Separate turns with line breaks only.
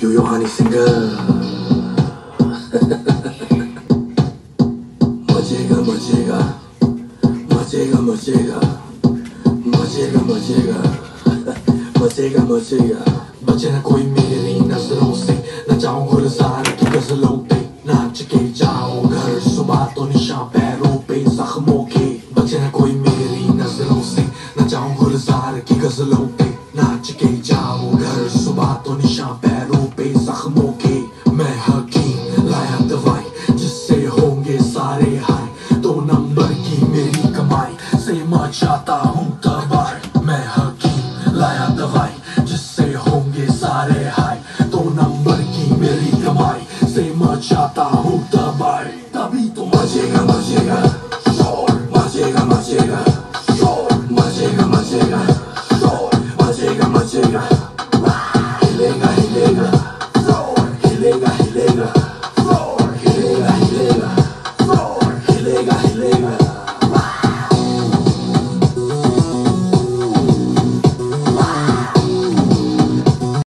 You your honey singer? मजेगा मजेगा मजेगा मजेगा मजेगा मजेगा मजेगा मजेगा बचे ना कोई मेरी नज़रों से न जाऊँ गुलजार की गजलों पे नाच के जाओ घर सुबह तो निशान पैरों पे जख्मों के बचे ना कोई मेरी नज़रों से न जाऊँ गुलजार की गजलों पे नाच के जाओ घर सुबह तो निशान नंबर की मेरी कमाई से मचाता हूँ तबाही। मैं हकीम, लाया दवाई, जिससे होंगे सारे हाय। दो नंबर की मेरी कमाई से मचाता हूँ तबाही। तभी तो मचेगा मचेगा मचेगा मचेगा मचेगा मचेगा मचेगा मचेगा